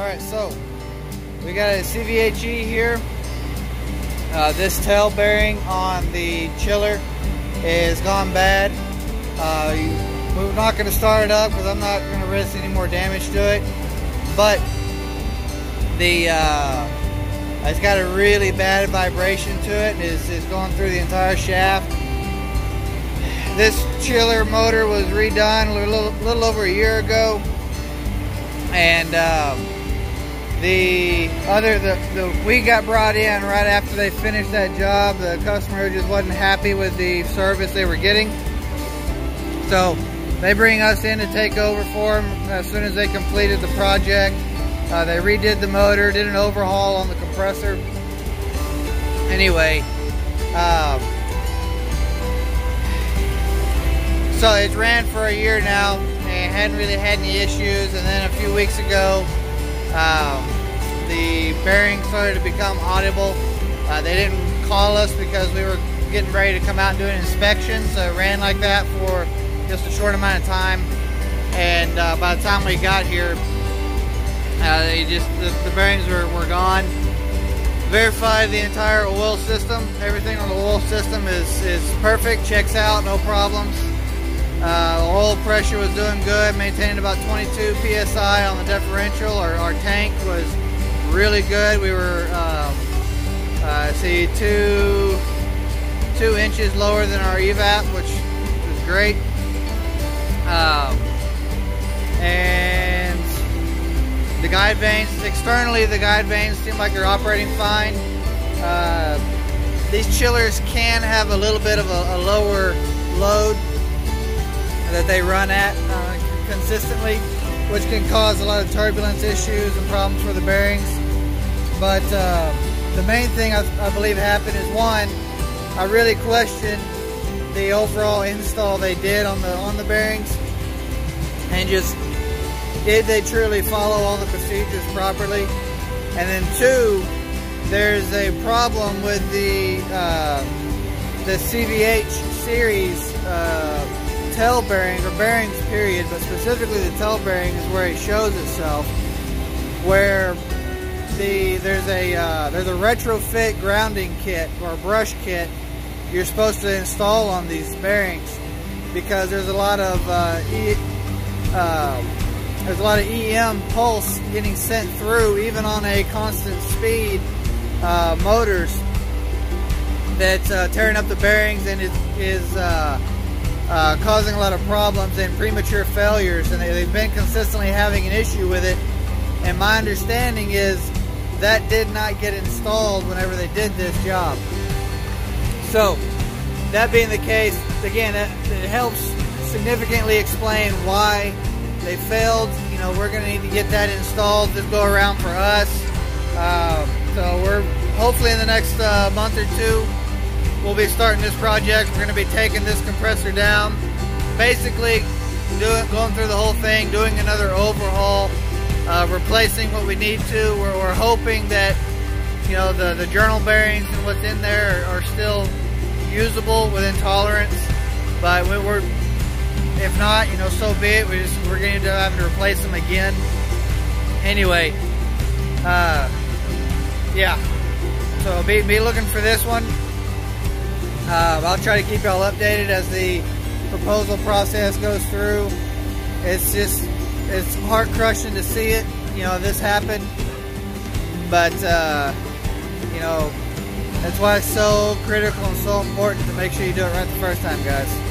Alright, so we got a CVHE here. Uh, this tail bearing on the chiller is gone bad. Uh, we're not going to start it up because I'm not going to risk any more damage to it. But the uh, it's got a really bad vibration to it. It's, it's going through the entire shaft. This chiller motor was redone a little, little over a year ago. And um, the other, the, the we got brought in right after they finished that job. The customer just wasn't happy with the service they were getting. So they bring us in to take over for them as soon as they completed the project. Uh, they redid the motor, did an overhaul on the compressor. Anyway, um, so it's ran for a year now and hadn't really had any issues. And then a few weeks ago, um, the bearing started to become audible. Uh, they didn't call us because we were getting ready to come out and do an inspection, so it ran like that for just a short amount of time. And uh, by the time we got here, uh, they just the, the bearings were, were gone. Verified the entire oil system. Everything on the oil system is, is perfect, checks out, no problems. Uh, oil pressure was doing good, maintained about 22 psi on the differential. Our, our tank was really good. We were, um, uh, see, two two inches lower than our evap, which is great. Um, and the guide vanes, externally, the guide vanes seem like they're operating fine. Uh, these chillers can have a little bit of a, a lower load that they run at uh, consistently, which can cause a lot of turbulence issues and problems for the bearings. But uh, the main thing I, I, believe happened is one, I really question the overall install they did on the on the bearings, and just did they truly follow all the procedures properly? And then two, there's a problem with the uh, the CVH series. Uh, tail bearing, or bearings period, but specifically the tail bearing is where it shows itself, where the there's a uh, there's a retrofit grounding kit or brush kit you're supposed to install on these bearings because there's a lot of uh, e, uh, there's a lot of EM pulse getting sent through even on a constant speed uh, motors that's uh, tearing up the bearings and is, is uh, causing a lot of problems and premature failures, and they, have been consistently having an issue with it. And my understanding is that did not get installed whenever they did this job. So, that being the case, again, it, it helps significantly explain why they failed. You know, we're going to need to get that installed this go around for us. Uh, so we're hopefully in the next uh, month or two we'll be starting this project. We're going to be taking this compressor down, basically doing, going through the whole thing, doing another overhaul, uh, replacing what we need to. We're, we're, hoping that you know the, the journal bearings and what's in there are, are still usable within tolerance, but we, are if not, you know, so be it. We just we're going to have to replace them again. Anyway, uh, yeah. So be, be looking for this one. Uh, I'll try to keep y'all updated as the proposal process goes through. It's just, it's heart crushing to see it, you know, this happen. But, uh, you know, that's why it's so critical and so important to make sure you do it right the first time, guys.